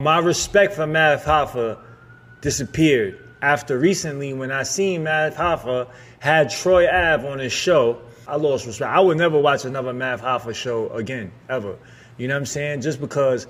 my respect for Math Hoffa disappeared after recently when I seen Math Hoffa had Troy Ave on his show. I lost respect. I would never watch another Math Hoffa show again, ever. You know what I'm saying? Just because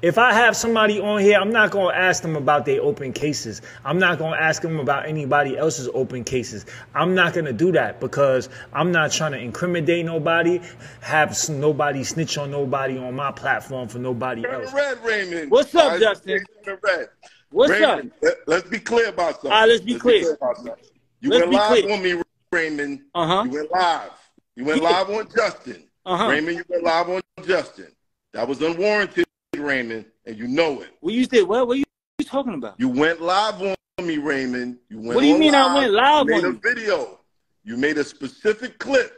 if I have somebody on here, I'm not going to ask them about their open cases. I'm not going to ask them about anybody else's open cases. I'm not going to do that because I'm not trying to incriminate nobody, have nobody snitch on nobody on my platform for nobody else. Red Raymond. What's up, Justin? Red. What's Raymond, up? Let, us be clear about something. All right, let's be let's clear. Be clear. You Let's went live clear. on me, Raymond. Uh-huh. You went live. You went Yeah. live on Justin. Uh-huh. Raymond, you went live on Justin. That was unwarranted, Raymond, and you know it. What you said? What? What you, you talking about? You went live on me, Raymond. You went What do you mean I went live you made on a you? video. You made a specific clip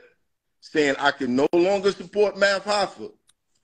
saying I can no longer support Math Hoffa.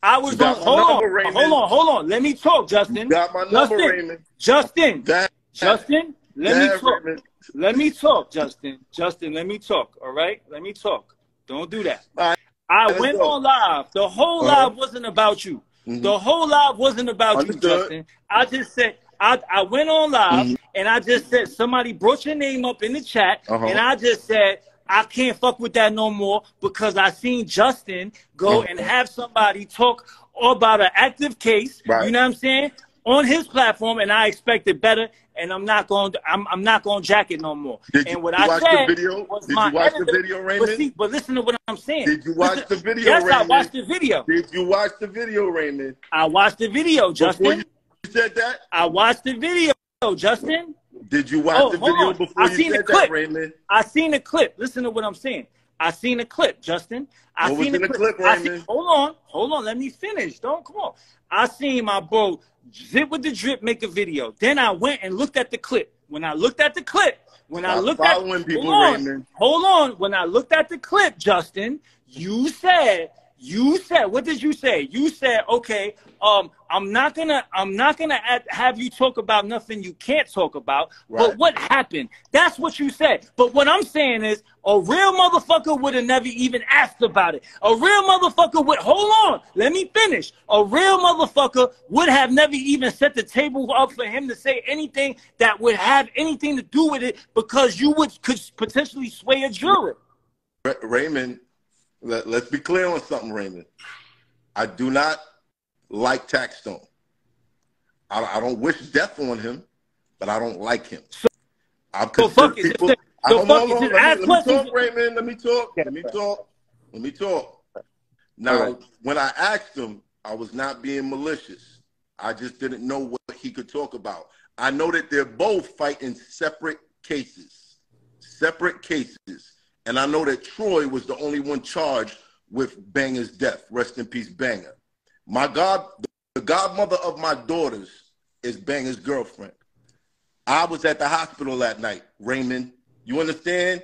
I was on. Hold on. Raymond. Hold on. Hold on. Let me talk, Justin. You got my number, Justin. Raymond. Justin. That, Justin. Let me talk. Raymond. Let me talk, Justin. Justin, let me talk. All right. Let me talk. Don't do that. Right. I Let's went go. on live. The whole Uh-huh. live wasn't about you. The whole live wasn't about Understood. you, Justin. I just said I, I went on live Mhm. and I just said somebody brought your name up in the chat Uh-huh. and I just said I can't fuck with that no more because I seen Justin go Uh-huh. and have somebody talk about an active case. Right. You know what I'm saying? On his platform, and I expected better, and I'm not going. To, I'm I'm not going to jack it no more. Did and you I watch said the video? was Did my you watch the editor- video, But, Raymond? see, but listen to what I'm saying. Did you watch Listen- the video, Yes, I Raymond? watched the video. Did you watch the video, Raymond? I watched the video, Justin. Before you said that? I watched the video, Justin. Did you watch Oh, the video on. before I you seen the said clip. that, Raymond? I seen the clip. Listen to what I'm saying. I seen the clip, Justin. I What was in the clip, I seen- Raymond? hold on, hold on. Let me finish. Don't come on. I seen my bro zip with the drip make a video. Then I went and looked at the clip. When I looked at the clip, when I Stop looked following at people, hold on, Raymond. hold on. When I looked at the clip, Justin, you said you said what did you say? You said okay. Um, I'm not gonna I'm not gonna have you talk about nothing you can't talk about. But what happened? That's what you said. But what I'm saying is, a real motherfucker would have never even asked about it. A real motherfucker would, hold on, let me finish. A real motherfucker would have never even set the table up for him to say anything that would have anything to do with it because you would could potentially sway a juror. Raymond, let, let's be clear on something, Raymond. I do not like Taxstone. I, I don't wish death on him, but I don't like him. I'm So fuck it. people. Just- I so don't it. Let, me, let me talk, Raymond. Let me talk. Let me talk. Let me talk. Now, right. when I asked him, I was not being malicious. I just didn't know what he could talk about. I know that they're both fighting separate cases, separate cases. And I know that Troy was the only one charged with Banger's death. Rest in peace, Banger. My God, the godmother of my daughters is Banger's girlfriend. I was at the hospital that night, Raymond. You understand?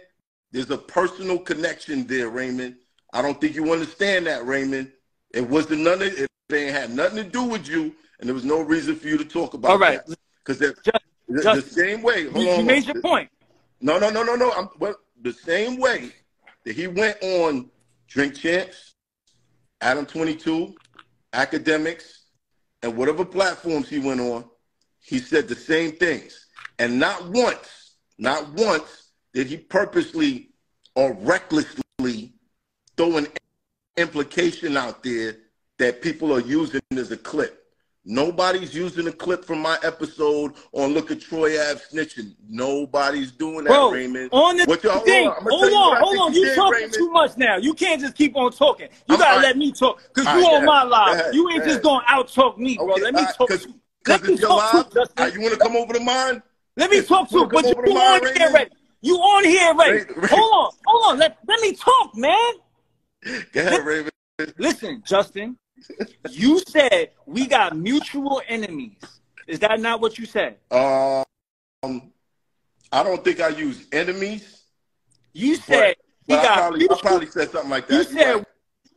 There's a personal connection there, Raymond. I don't think you understand that, Raymond. It wasn't none of, it ain't had nothing to do with you, and there was no reason for you to talk about All right. Because the, the same way, hold You, on. you made your point. no, no, no, no, no. I'm, well, the same way that he went on Drink Champs, Adam 22, Akademiks, and whatever platforms he went on, he said the same things. And not once, not once did he purposely or recklessly throw an implication out there that people are using as a clip. Nobody's using a clip from my episode on Look at Troy Ave snitching. Nobody's doing that, Bro, Raymond. on the What y'all- hold on, hold on, hold on. You did, talking Raymond. too much now. You can't just keep on talking. You I'm- gotta let me talk, cause All you right, on my go live. ahead, You ain't go just gonna out talk me, bro. Okay, let me talk. Cause, to- cause let me talk live. You want to come over to mine? Let me talk to Wanna but you over to mine, on here Raymond? already. You on here already. Ray- Hold on, hold on. Let, let me talk, man. Go ahead, Raven. Listen, Justin. You said we got mutual enemies. Is that not what you said? Um, I don't think I use enemies. You said we But I got probably, I probably said something like that. you said right.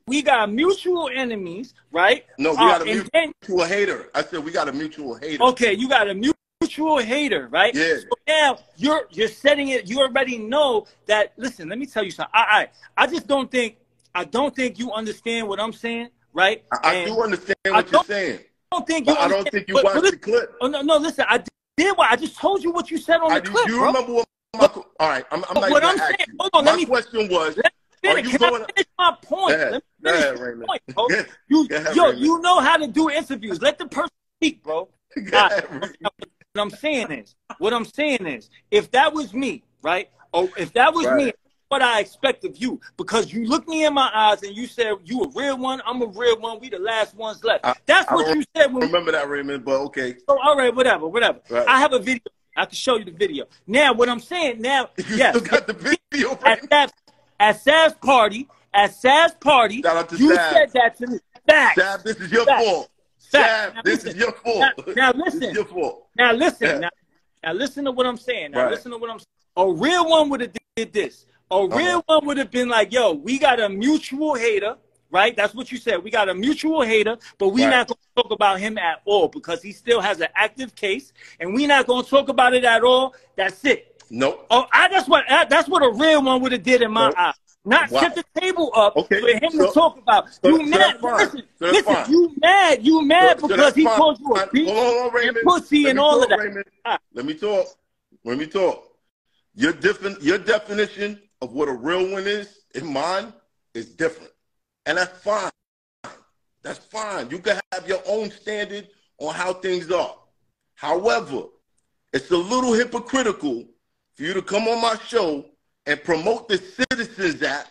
we got mutual enemies, right? no, we Uh, got a mutual then- hater. I said we got a mutual hater. Okay, you got a mutual hater, right? Yeah. So now you're you're setting it. You already know that. Listen, let me tell you something. I I, I just don't think I don't think you understand what I'm saying, right? I, I do understand I what you're saying. don't think you. I don't think you but- watched but the clip. Oh no, no, listen, I did what I just told you what you said on I, the do clip, you bro. remember what my qu- all right? I'm, I'm not What I'm saying- you. hold on, my let me- question was, me are you can going? I finish my point? Ahead. Let me finish ahead, my Raymond. point, bro. You, ahead, yo, Raymond. you know how to do interviews. Let the person speak, bro. Ahead, what I'm saying is, what I'm saying is, if that was me, right? Or if that was me, Right. What I expect of you, because you looked me in my eyes and you said you a real one, I'm a real one, we the last ones left. I- That's I what you said when remember that, Raymond, but okay. Oh, all right, whatever, whatever. Right. I have a video. I can show you the video. Now, what I'm saying now, You yes, still got the video, at Raymond? Sav's, at Sav's party, at Sav's party, Shout out to you said that to me. Facts. Sab, this is your fault. Facts. Sab, Now this listen. is your fault. Now- now listen. is your fault. Now listen. Yeah. Now, now listen to what I'm saying. Now Right. listen to what I'm saying. A real one would have did this. A real Uh-huh. one would have been like, "Yo, we got a mutual hater." Right? That's what you said. We got a mutual hater, but we're Right. not going to talk about him at all because he still has an active case, and we're not going to talk about it at all. That's it. Nope. Oh, I, that's what I, that's what a real one would have did in my Nope. eyes. Not Wow. set the table up Okay, for him so- to talk about. so- you so mad? Listen, So listen. You mad? You mad because he fine. called you a bitch on, Raymond. and pussy Let and all talk, of that. Raymond. Ah. Let me talk. Let me talk. Your different your definition of what a real one is in mine is different. And that's fine. That's fine. You can have your own standard on how things are. However, it's a little hypocritical for you to come on my show and promote the Citizens App,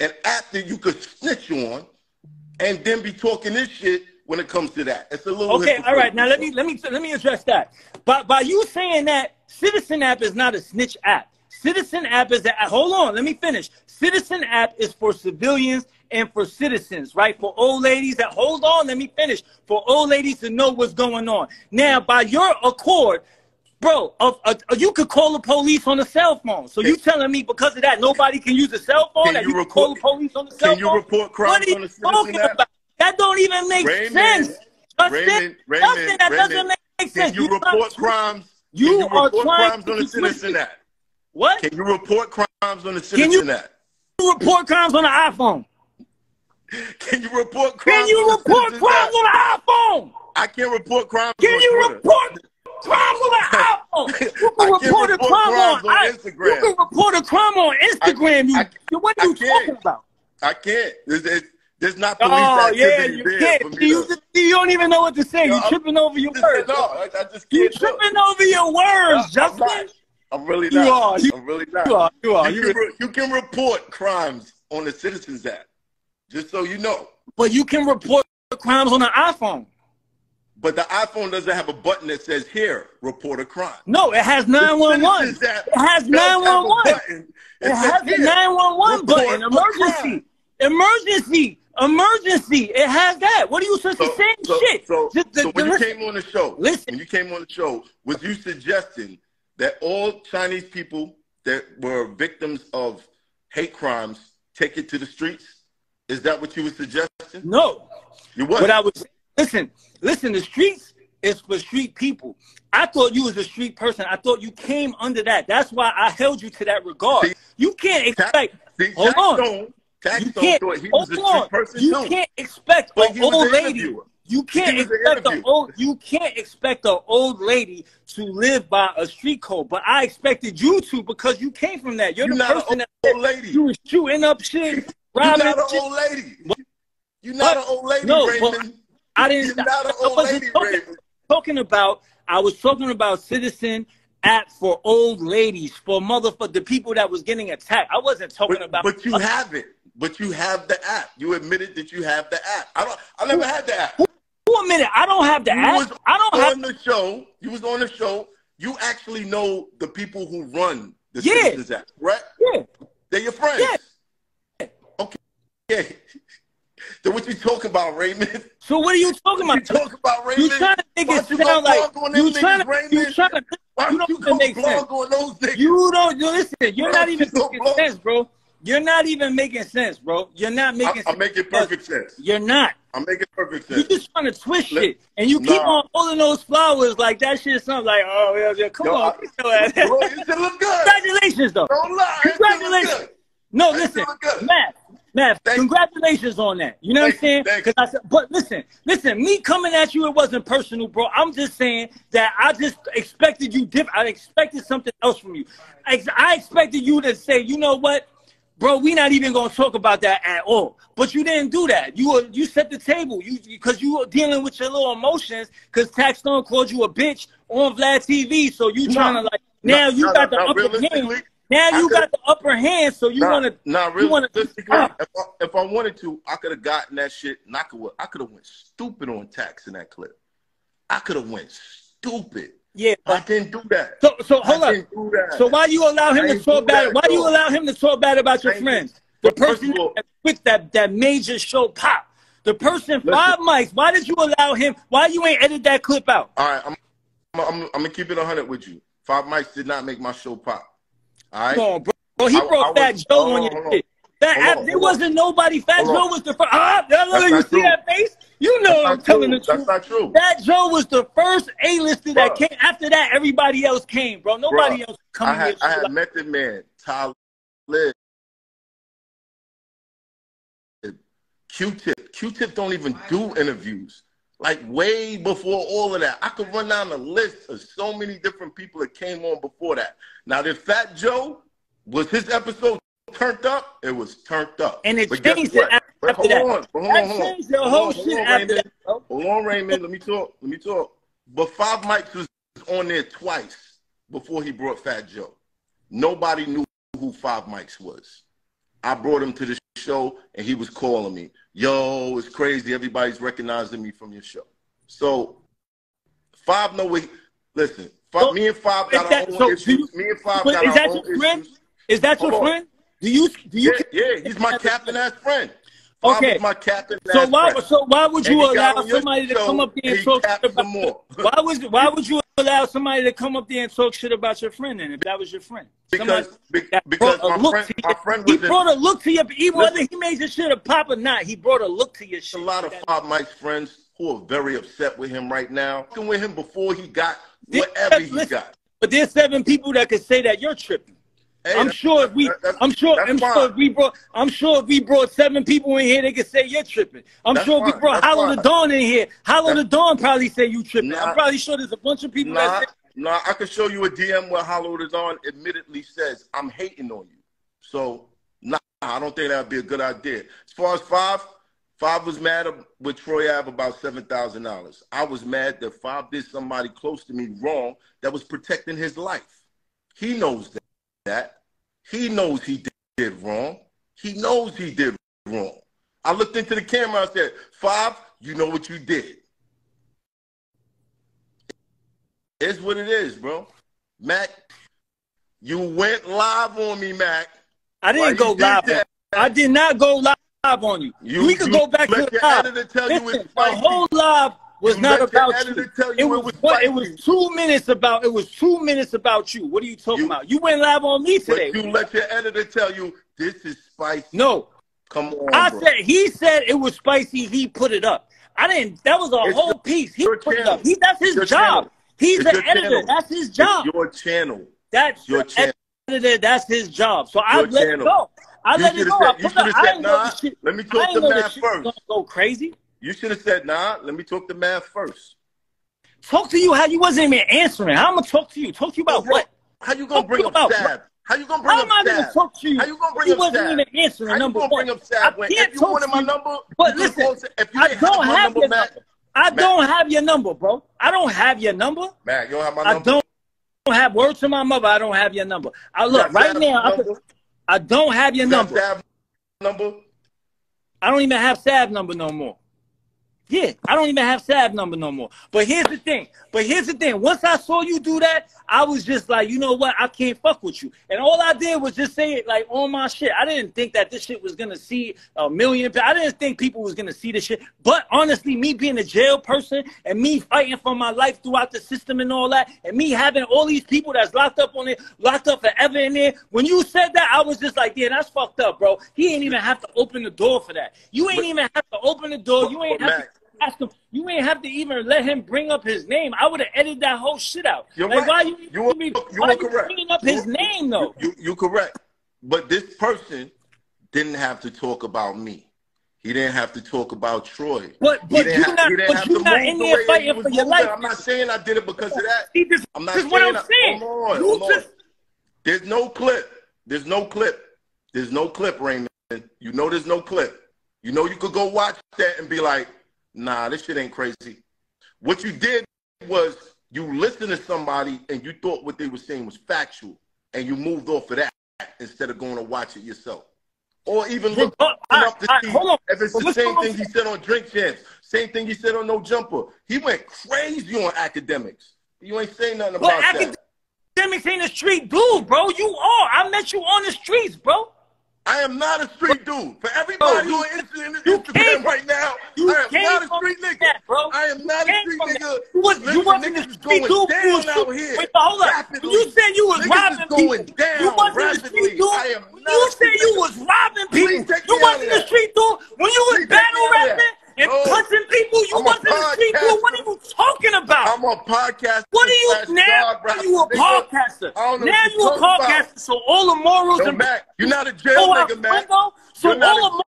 an app that you could snitch on, and then be talking this shit when it comes to that. It's a little Okay, all right. Now let me let me let me address that. By by you saying that Citizen app is not a snitch app. Citizen app is a hold on. Let me finish. Citizen app is for civilians and for citizens, right? For old ladies that hold on. Let me finish. For old ladies to know what's going on. Now, by your accord. Bro, uh, uh, you could call the police on a cell phone. So you telling me because of that nobody can use a cell phone? Can that you you, can call the report- police on the cell can you phone? report crimes you on the Citizen talking app? about? That don't even make Raymond, sense. Justin, Raymond, Justin, Raymond, that doesn't Raymond, make Can sense. you You're report crimes? You you are report trying crimes to on the twist Citizen it. What? Can you report crimes on the Can you- Citizen App? you report crimes on the iPhone? Can you report crimes? Can you report crimes on the iPhone? I can't report crimes Can you Twitter. report crimes on the iPhone? You can can't report a crime on, crimes on I- Instagram. You can report a crime on Instagram. I- you, what are you talking about? I can't. There's, there's, there's not oh, police Oh yeah, you there can't. You, to- you don't even know what to say. No, you I'm- tripping over your words. No, I, I just can't. it. tripping over your words, Justin. Not. I'm really You are. You- I'm really not. You are. You are. You, You can, re- you can report crimes on the Citizens App, just so you know. But you can report crimes on the iPhone. But the iPhone doesn't have a button that says "Here, report a crime." No, it has 911. It has does have a 911. button that It has a 911 button. Emergency. Emergency. Emergency. It has that. What are you supposed So, to say? so, Shit. so, The- the- so when the- you listen, came on the show, Listen. when you came on the show, was you suggesting that all Chinese people that were victims of hate crimes take it to the streets? Is that what you were suggesting? no. You was. What I was listen, listen, the streets is for street people. I thought you was a street person. I thought you came under that. That's why I held you to that regard. See, you can't expect See, hold Jack on. Stone, Jack you Stone can't thought he hold was a on. person you too. can't expect But an old lady. interviewer. You can't He was an expect an old you can't expect an old lady to live by a street code. But I expected you to because you came from that. You're You're the not person an that old lady. you were shooting up shit, You're not an shit. old lady. You're not an old lady, No, Raymond. I didn't. You're not an I old wasn't lady, talking, Raymond. talking about. I was talking about citizen app for old ladies, for motherfucker, the people that was getting attacked. I wasn't talking But, about. but you have it. But you have the app. You admitted that you have the app. I don't. I never had the app. Who a minute? I don't have the You was I don't have. the show. You was on the show. You actually know the people who run the Yeah. Citizens App, right? Yeah. They're your friends. Yeah. Okay. Yeah. Then what you talking about, Raymond? So what are you talking about? you talking about, Raymond? You trying to make it you sound like blog on them you trying to Raymond? you trying to Why you don't you make sense. on those niggas? You don't listen. You're Bro, not even you making sense, bro. You're not even making sense, bro. You're not making. I, I'm making perfect sense. You're not. I'm making perfect sense. You just trying to twist Let- shit, and you keep on holding those flowers like that shit. Something like, oh yeah, yeah come Yo, on, I- get your ass. Bro, you still look good. Congratulations, though. Don't lie. it Congratulations. good. No, listen. Matt. Matt, Thank- congratulations on that. You know what I'm saying? thank 'Cause I said, but listen, listen, me coming at you, it wasn't personal, bro. I'm just saying that I just expected you different. I expected something else from you. I, I expected you to say, you know what, bro, we not even gonna talk about that at all. But you didn't do that. You were you set the table. You because you were dealing with your little emotions. Because Taxstone called you a bitch on Vlad TV. So you No. trying to like now No, you no, got no, the no, upper hand. Now I you got the upper hand. So you want to nah, you want to realistically, if I, if I wanted to, I could have gotten that shit. And I could, I could have went stupid on tax in that clip. I could have went stupid. Yeah. I didn't do that. so so hold I that. So why you allow him I to talk bad? Why do you allow him to talk bad about your friends? The person that with that that major show pop. The person Listen. five mics. Why did you allow him? Why you ain't edit that clip out? All right, I'm, I'm, I'm, I'm gonna keep it 100 with you. Five mics did not make my show pop. All right. On, bro. Bro, he I- brought I Fat Joe on on, your on. shit. That Hold on, there wasn't nobody. Fat Joe on. was the first. Ah, That's you see true. that face? You know That's I'm telling true. the That's not true. Fat Joe was the first A-lister that came. After that, everybody else came, bro. Nobody Bruh, else I coming had, here. I had Method Man, Tyler, Q-Tip. Q-Tip don't even do interviews. Like way before all of that, I could run down a list of so many different people that came on before that. Now, if Fat Joe was his episode turned up, it was turned up. And it But changed it after But hold that. on, hold on, hold on. changed the Hold whole on, hold shit on, after Raymond. that. Hold on, Raymond. Let me talk. Let me talk. But Five Mics was on there twice before he brought Fat Joe. Nobody knew who Five Mics was. I brought him to the show and he was calling me, yo, it's crazy. Everybody's recognizing me from your show. So Five no we listen, Five, So, me and Five got that- our own so issues. you- me and Five got is our that own your friend? Is that your on. friend? Do you do you? Yeah, yeah, he's my captain ass friend. Five Okay. my captain So why friend. so why would you allow somebody to come up there and talk shit about some more. Why was why would you allow somebody to come up there and talk shit about your friend then if that was your friend? Because- Somebody be- because my look friend- to my your- friend he brought a look to your even whether he made your shit a pop or not, he brought a look to your shit. a lot of Five Mike's friends who are very upset with him right now. Working with him before he got whatever he listen, got. But there's seven people that could say that you're tripping. Hey, I'm sure if we, I'm sure, I'm fine. sure if we brought, I'm sure if we brought seven people in here, they could say you're tripping. I'm That's sure if we brought That's Hollow the. Dawn in here, Hollow Da Don probably say you tripping. Nah. I'm probably sure there's a bunch of people Nah, that say, nah, I can show you a DM where Hollow Da Don admittedly says, I'm hating on you. So, nah, I don't think that would be a good idea. As far as Five, Five was mad with Troy Ave about $7,000. I was mad that Five did somebody close to me wrong that was protecting his life. He knows that. That. He knows he did, did wrong. He knows he did wrong. I looked into the camera and said, Five, you know what you did. It's what it is, bro. Mac, you went live on me, Mac. I didn't go live. On that? you. I did not go live on you. You- we could you go back to the your live. tell you Listen, the whole live was You not about you. tell you it it was was what, it was two minutes about. It was two minutes about you. What are you talking You- about? You went live on me today. you let your editor tell you this is spicy. no, Come on, I bro. said he said it was spicy. He put it up. I didn't. That was a It's whole your- piece. He put it up. He that's his job. channel. He's It's the editor. channel. That's his job. It's your channel. That's your channel. editor. That's his job. So I let it go. I You let it go. said- I put the- I said, nah, the shit. let me talk the was first. Go crazy. You should have said, nah, let me talk to Matt first. Talk to you how you wasn't even answering. How I'm gonna talk to you? Talk to you about what? How you gonna Talk bring up Sab? How you gonna bring How up am I gonna talk to you? How you gonna bring he up wasn't Sab? even answering. How you gonna one. bring up Sab I when can't if you talk wanted to my you. number, But you listen, if you I don't have have number, your Matt, number. I Matt. don't have your number, bro. I don't have your number. Matt, you don't have my number. I number. don't have words to my mother. I don't have your number. I look right now. I, I don't have your You number. Number. I don't even have Sav number no more. Yeah, I don't even have Sav number no more. But here's the thing. But here's the thing. Once I saw you do that, I was just like, you know what? I can't fuck with you. And all I did was just say it like on my shit. I didn't think that this shit was gonna see a million. I didn't think people was gonna see this shit. But honestly, me being a jail person and me fighting for my life throughout the system and all that, and me having all these people that's locked up on it, locked up forever in there. When you said that, I was just like, yeah, that's fucked up, bro. He ain't even have to open the door for that. You ain't even have to open the door. You ain't have to ask him. You ain't have to even let him bring up his name. I would have edited that whole shit out. You're like, right. why you, You were- even- you why you correct. bringing up You his were- name though? You you correct. But this person didn't have to talk about me. He didn't have to talk about Troy. But but you not but you not in the there fighting for your life. I'm not saying I did it because of that. See, this, I'm not this is what saying I'm I- saying. hold on, you hold on. There's no clip. There's no clip. There's no clip, Raymond. You know there's no clip. You know you could go watch that and be like, nah, this shit ain't crazy. What you did was you listened to somebody and you thought what they were saying was factual and you moved off of that instead of going to watch it yourself. Or even look uh, I- up to see if it's But the same thing he said on Drink Champs, same thing he said on No Jumper. He went crazy on Akademiks. You ain't saying nothing about that. Akademiks ain't a street dude, bro. You are. I met you on the streets, bro. I am not a street dude. For everybody you- on Insta- you Instagram came- right now, you I am came not a from street nigga. that, bro. I am not a Came street from nigga. that. You was- you wasn't niggas going down was- out here. Wait, hold up. rapidly. When you said you was Niggas robbing going people, down you wasn't rapidly. street dude. When you said you was robbing people. You wasn't a street dude. When you was Please battle out of that. rapping and No. punching people, you I'm wasn't a street dude. What are you talking about? I'm a podcast. What are you now? Are you a podcaster? I don't know Now you a podcaster, so all the morals and Mac, you're not a jail nigga, window, so all the